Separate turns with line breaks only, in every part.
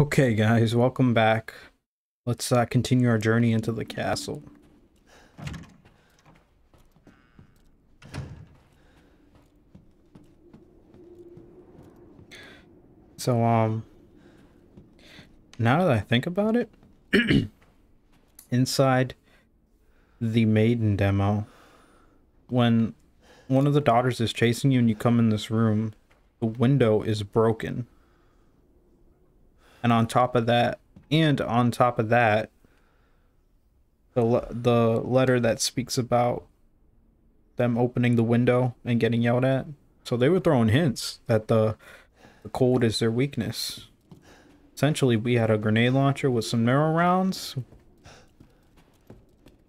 Okay, guys, welcome back. Let's uh, continue our journey into the castle. So, um, now that I think about it, inside the maiden demo, when one of the daughters is chasing you and you come in this room, the window is broken. And on top of that, and on top of that, the le- the letter that speaks about them opening the window and getting yelled at. So they were throwing hints that the, the cold is their weakness. Essentially, we had a grenade launcher with some narrow rounds.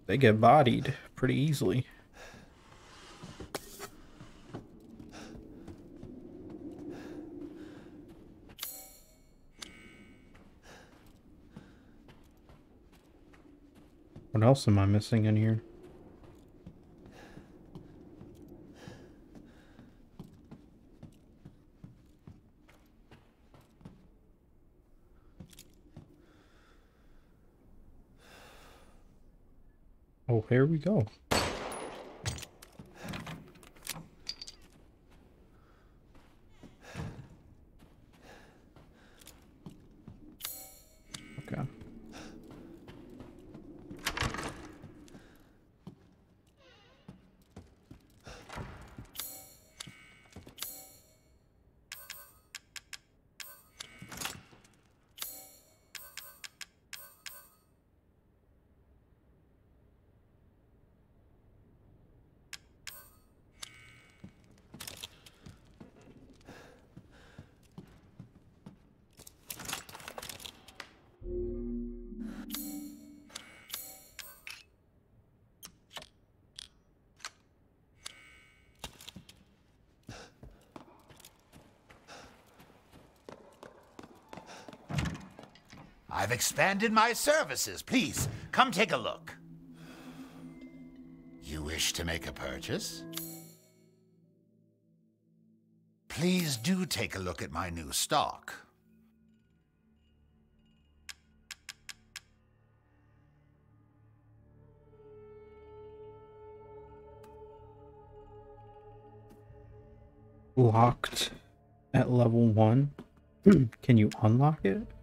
They get bodied pretty easily. What else am I missing in here? Oh, here we go.
I've expanded my services. Please, come take a look. You wish to make a purchase? Please do take a look at my new stock.
Locked at level one. Hmm, can you unlock it?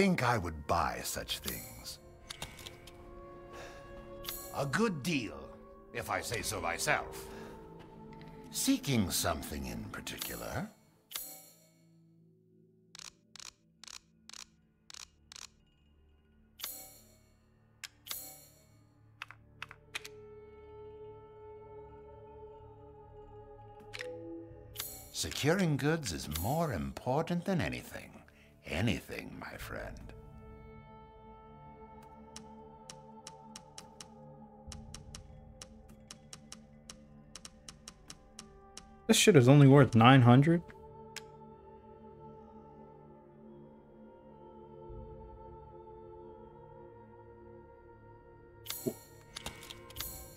Think I would buy such things. A good deal, if I say so myself. Seeking something in particular? Securing goods is more important than anything. Anything, my friend.
This shit is only worth 900?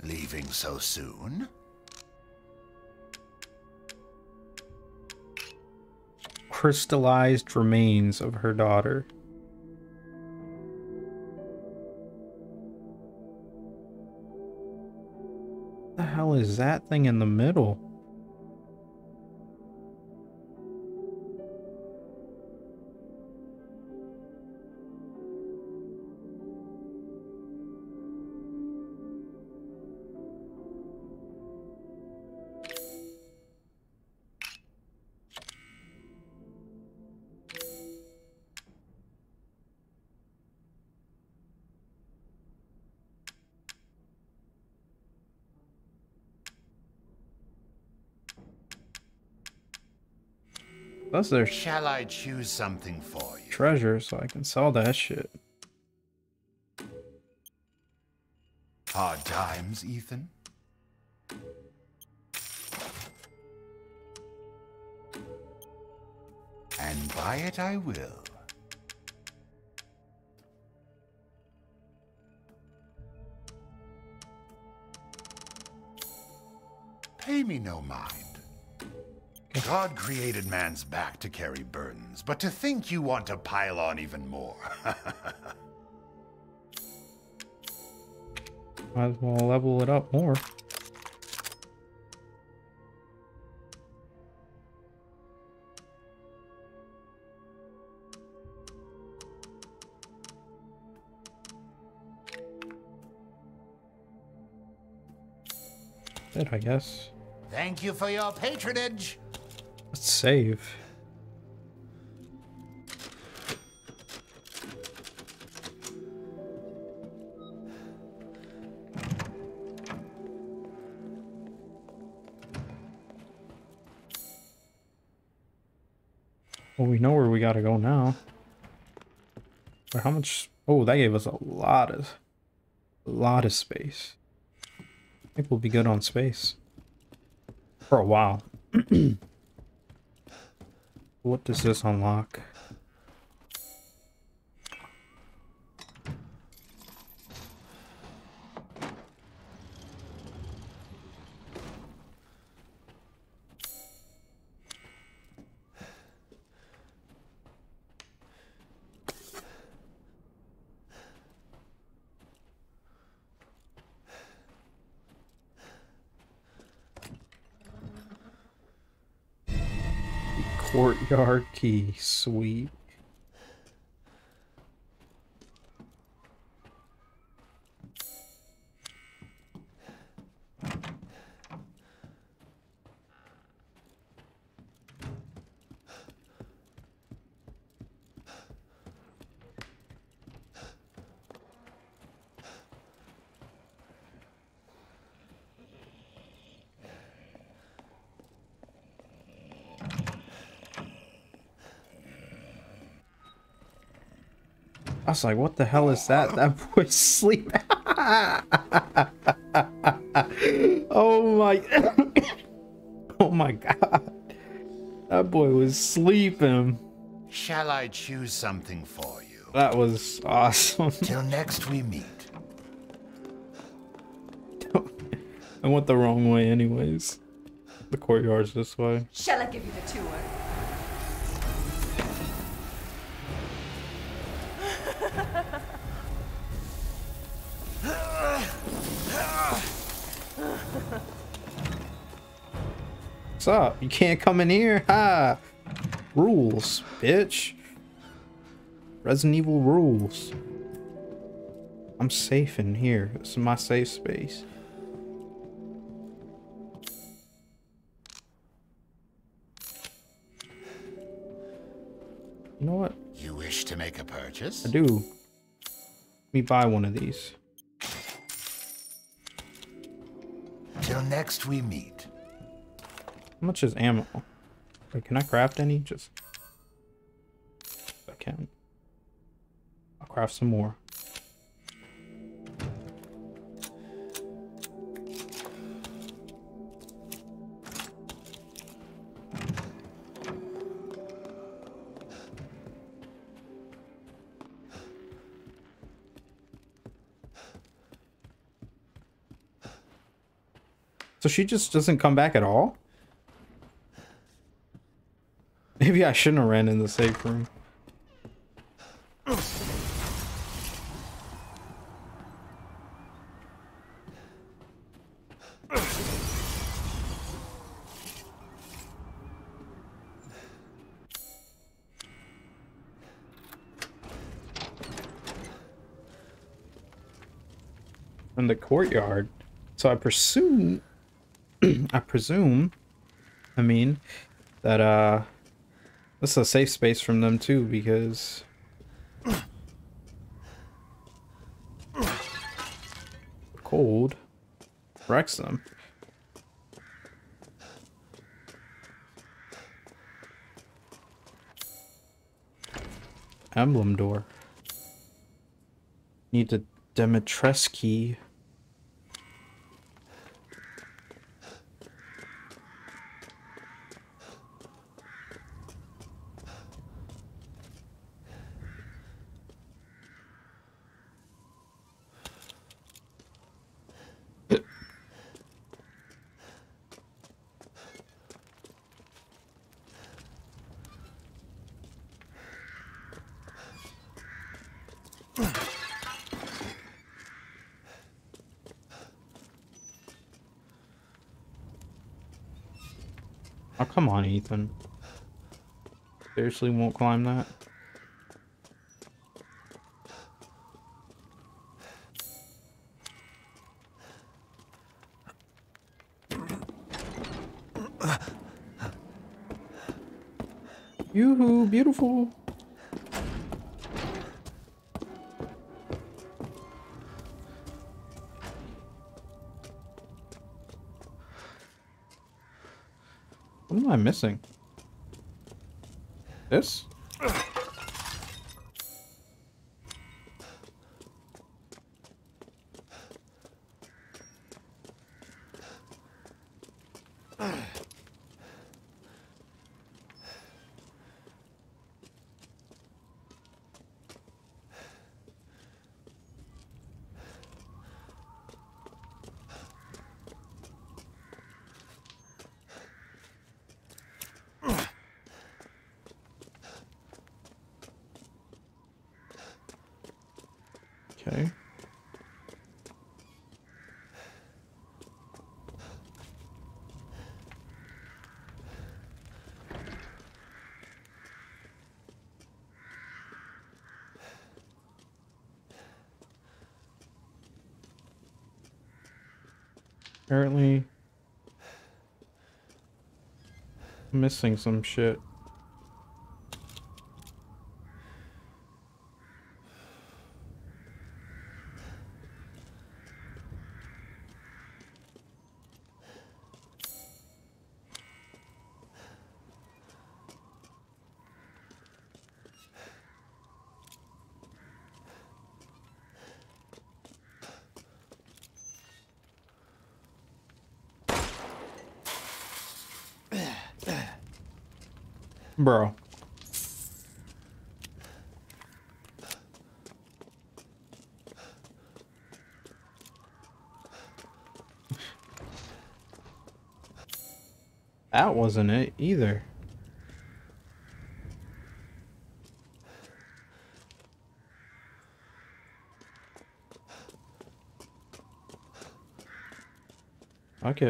Leaving so soon?
Crystallized remains of her daughter. the hell is that thing in the middle? Their sh-
Shall I choose something for you?
treasure, so I can sell that shit.
Hard times, Ethan? And buy it I will. Pay me no mind. God created man's back to carry burdens, but to think you want to pile on even more.
Might as well level it up more. It, I guess.
Thank you for your patronage.
Let's save. Well, we know where we gotta go now. But how much? Oh, that gave us a lot of, a lot of space. I think we'll be good on space for a while. what does this unlock? Key, sweet. I was like, what the hell is that? That boy's sleeping. oh my. oh my god. That boy was sleeping.
Shall I choose something for you?
That was awesome.
Till next we meet.
I went the wrong way anyways. The courtyard's this way.
Shall I give you the tour?
What's up? You can't come in here? Ha! Rules, bitch. Resident Evil rules. I'm safe in here. This is my safe space. You know what?
You wish to make a purchase?
I do. Let me buy one of these.
Till next we meet.
How much is ammo? Wait, can I craft any? Just... I can. I'll craft some more. She just doesn't come back at all? Maybe I shouldn't have ran in the safe room. In the courtyard. So I presume I presume I mean that uh this is a safe space from them too because cold wrecks them. Emblem door. Need a Dimitrescu. Oh, come on, Ethan. Seriously won't climb that? Yoo-hoo, beautiful. Am I missing? This? Okay. Apparently missing some shit. Bro. That wasn't it either. Fuck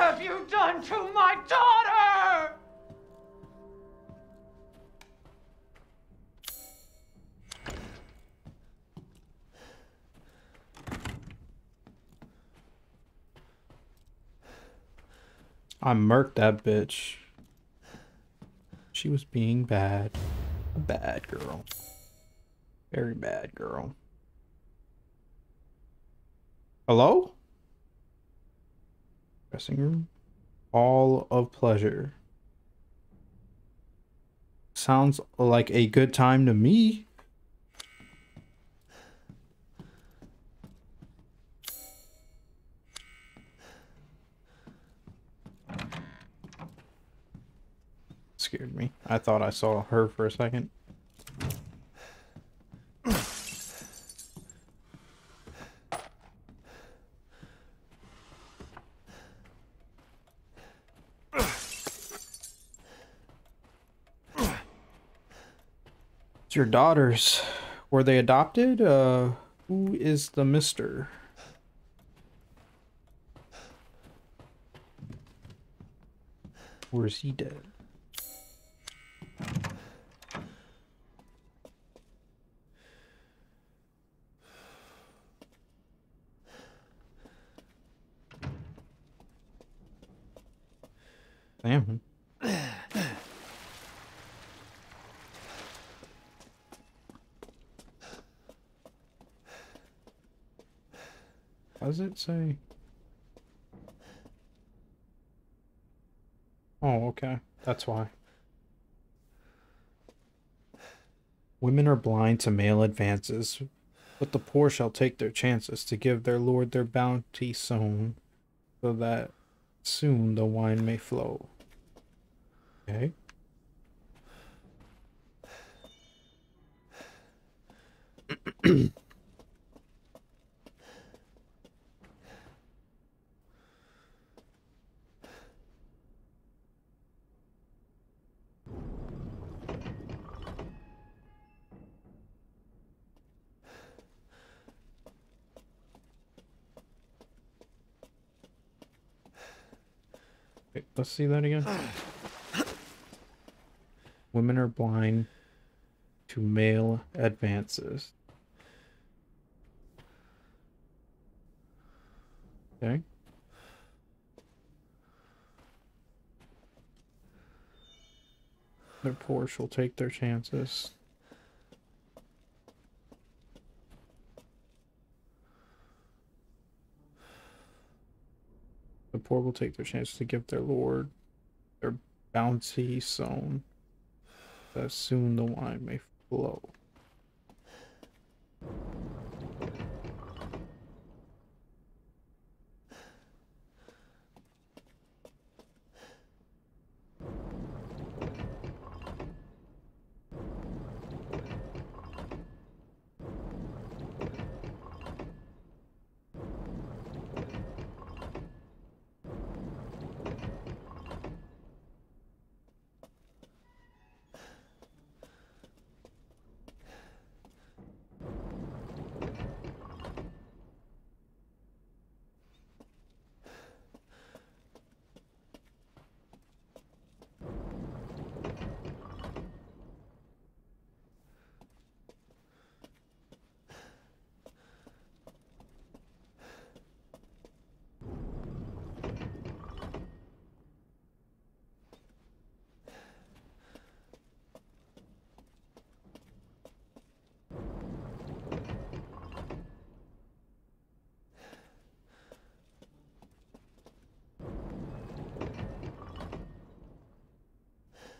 have you done to my daughter?
I murked that bitch. She was being bad. A bad girl. Very bad girl. Hello? Dressing room? All of pleasure. Sounds like a good time to me. Scared me. I thought I saw her for a second. Your daughters. Were they adopted? Uh, who is the mister? Or is he dead? Damn. Does it say? Oh, okay. That's why. Women are blind to male advances, but the poor shall take their chances to give their lord their bounty sown, so that soon the wine may flow. Okay. Wait, let's see that again. Women are blind to male advances. Okay. Their poor shall take their chances. The poor will take their chance to give their lord their bounty sown, that soon the wine may flow.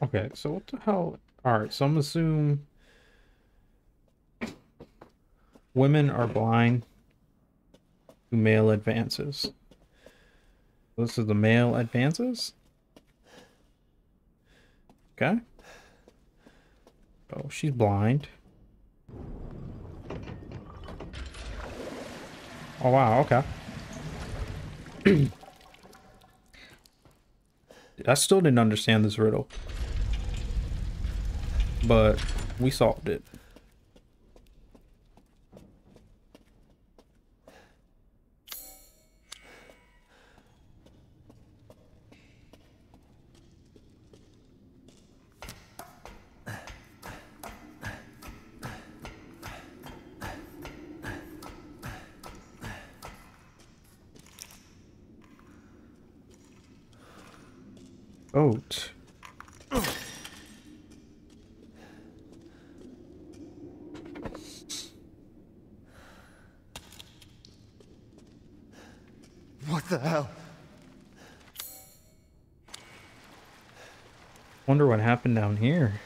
Okay, so what the hell? Alright, so I'm assume women are blind to male advances. This is the male advances? Okay. Oh, she's blind. Oh wow, okay. I still didn't understand this riddle but we solved it. Boat.
What the hell?
Wonder what happened down here.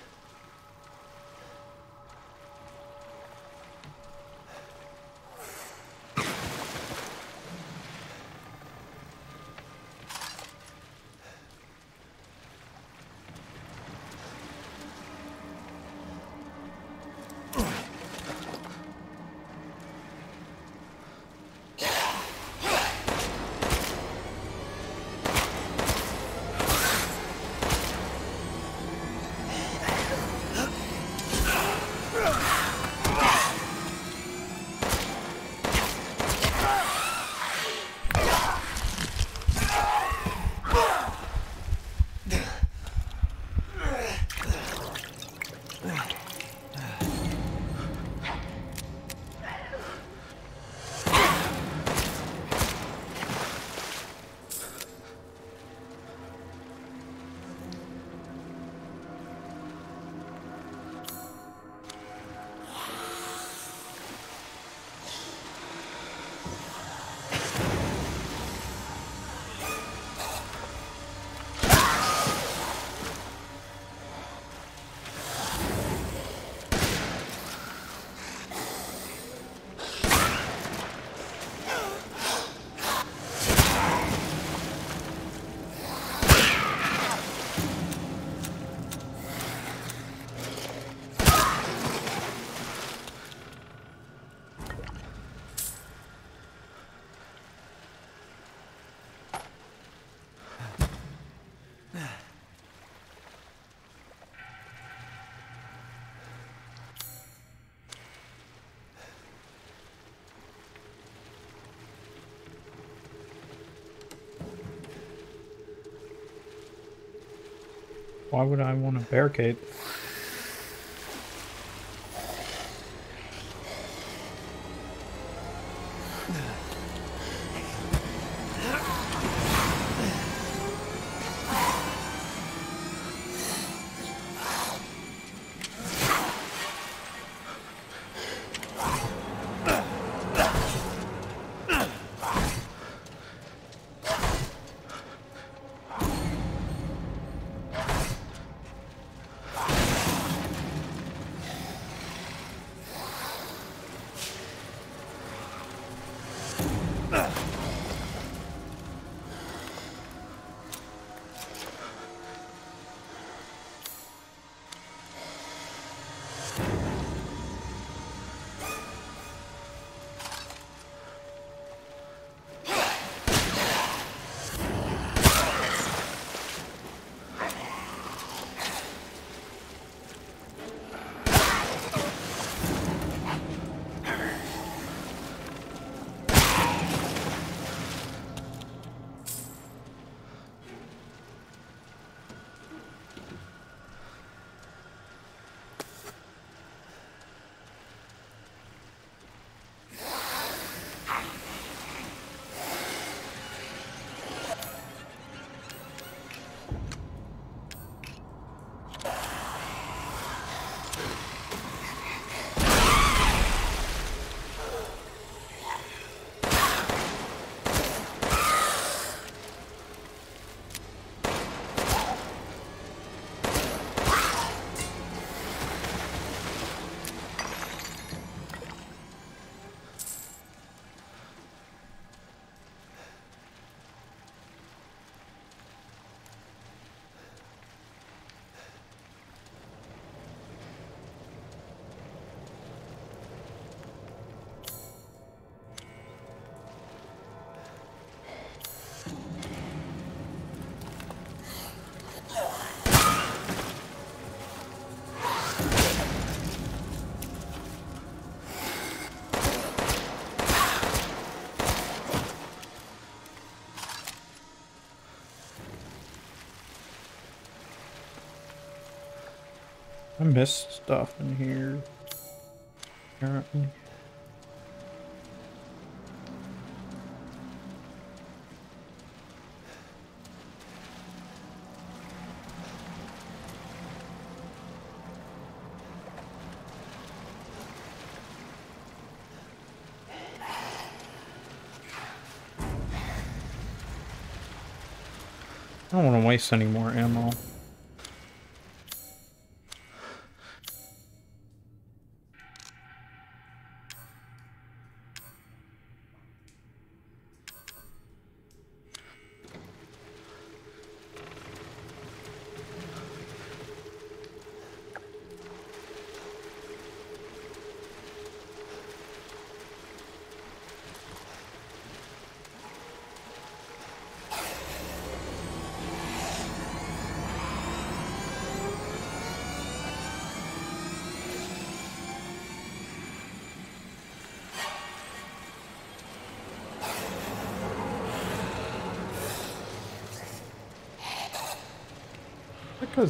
Why would I want to barricade? I missed stuff in here. Apparently. I don't want to waste any more ammo.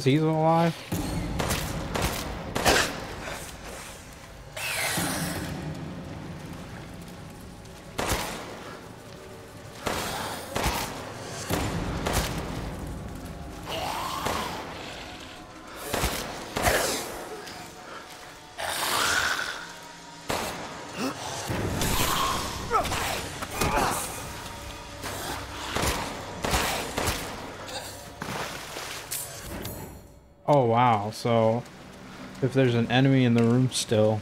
He's alive. Wow, so if there's an enemy in the room still,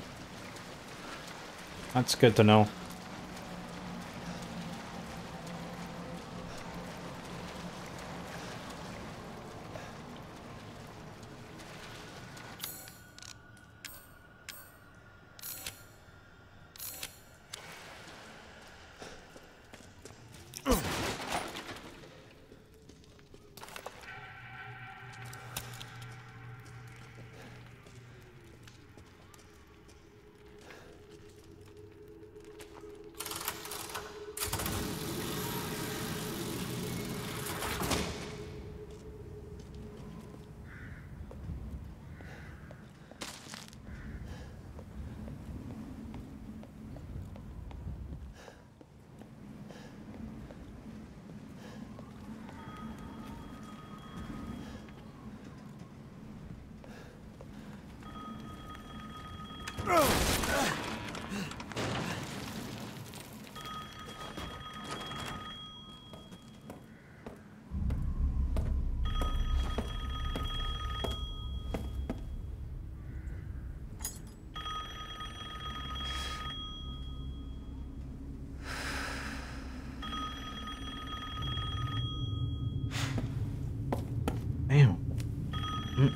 that's good to know.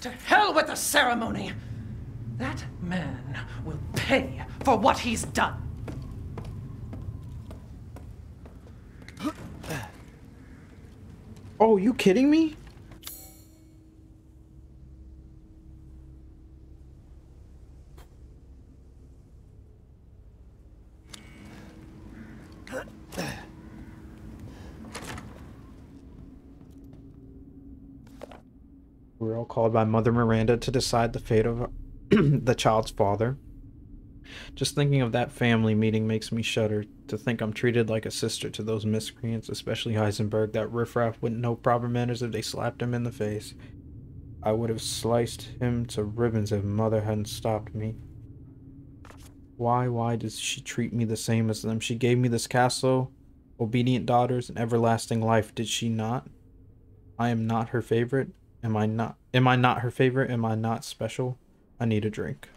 To hell with the ceremony! That man will pay for what he's done.
Oh, you kidding me? We're called by Mother Miranda to decide the fate of the child's father. Just thinking of that family meeting makes me shudder to think I'm treated like a sister to those miscreants, especially Heisenberg, that riffraff with no proper manners if they slapped him in the face. I would have sliced him to ribbons if Mother hadn't stopped me. Why, why does she treat me the same as them? She gave me this castle, obedient daughters, and everlasting life, did she not? I am not her favorite. Am I not? Am I not her favorite? Am I not special? I need a drink.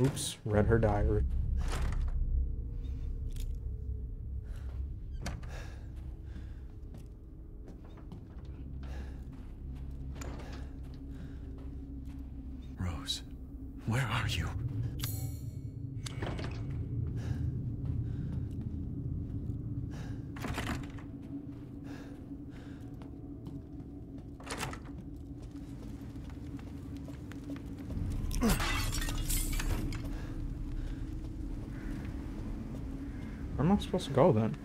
Oops, read her diary.
Rose, where are you?
Where am I supposed to go then?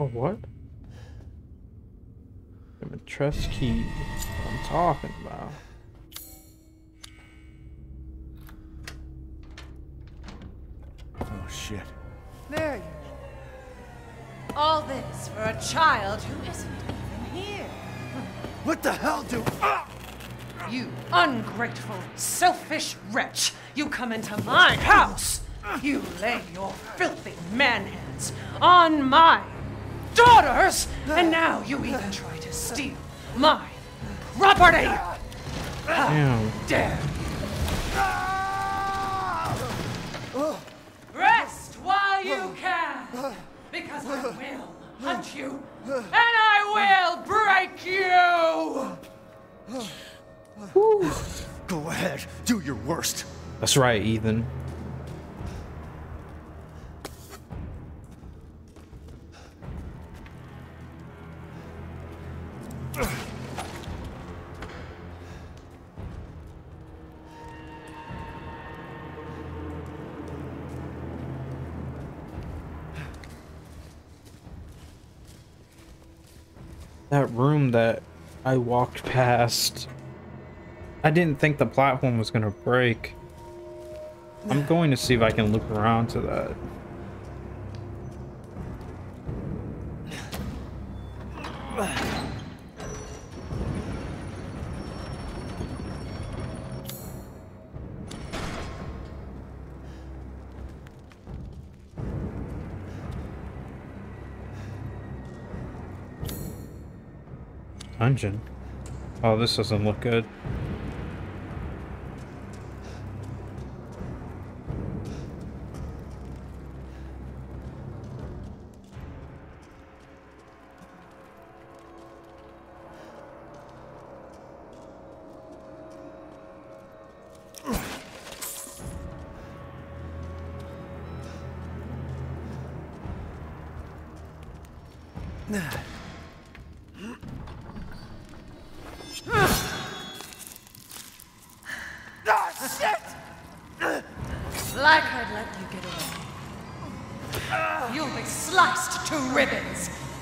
Oh, what? Trust key. I'm talking about.
Oh shit.
There you are. All this for a child who isn't even here.
What the hell do? Ah!
You ungrateful, selfish wretch! You come into my house! You lay your filthy man hands on my daughters! And now you even try to steal my property!
Damn.
Dare you! Rest while you can! Uh, because I will uh, hunt you! Uh, and I will break you!
Go ahead, do your worst.
That's right, Ethan. That room that I walked past. I didn't think the platform was gonna break. I'm going to see if I can look around to that. engine. Oh, this doesn't look good.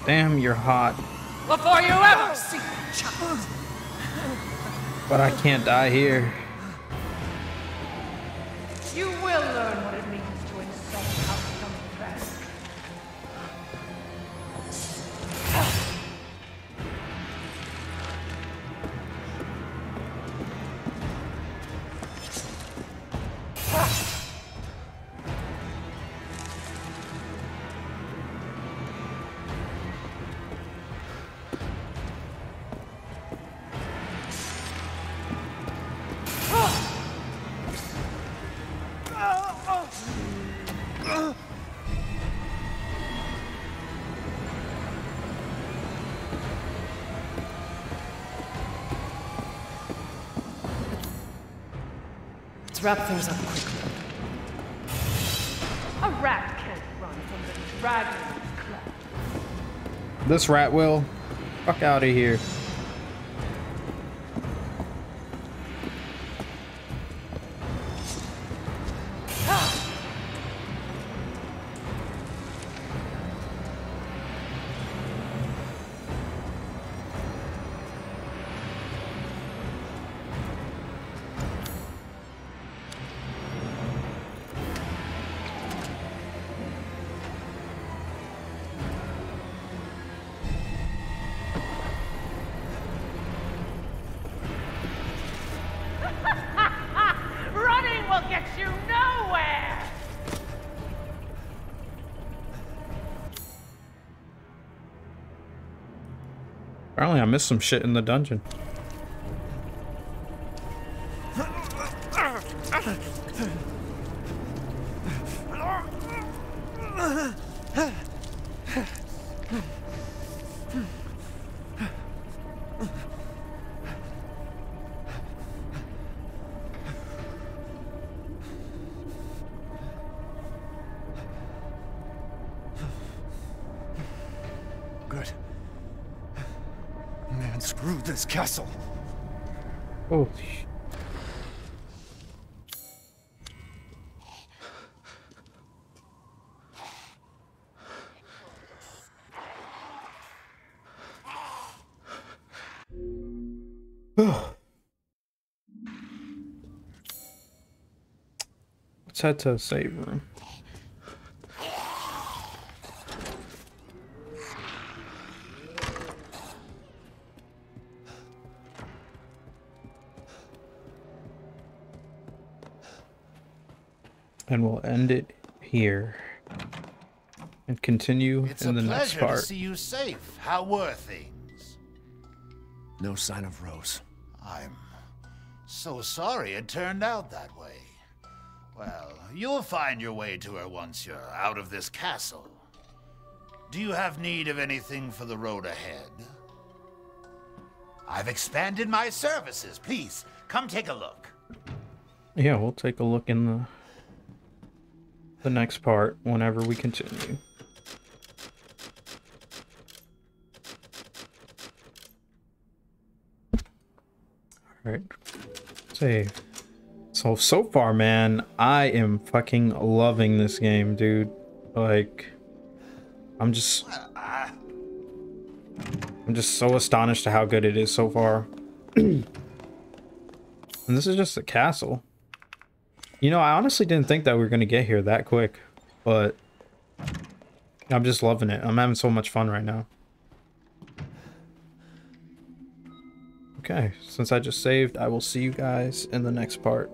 Damn, you're hot.
before you ever see child.
But I can't die here.
Wrap things up quickly. A rat can't run from the dragon's clutch.
This rat will. Fuck out of here. I missed some shit in the dungeon.
castle.
Oh, Let's head to save room. And we'll end it here. And continue
It's
in
a
the next
pleasure to see you safe. How were things?
No sign of Rose.
I'm so sorry it turned out that way. Well, you'll find your way to her once you're out of this castle. Do you have need of anything for the road ahead? I've expanded my services. Please, come take a look.
Yeah, we'll take a look in the the next part whenever we continue. Alright. Save. So so far, man, I am fucking loving this game, dude. Like I'm just I'm just so astonished to how good it is so far. and this is just a castle. You know, I honestly didn't think that we were going to get here that quick, but I'm just loving it. I'm having so much fun right now. Okay, since I just saved, I will see you guys in the next part.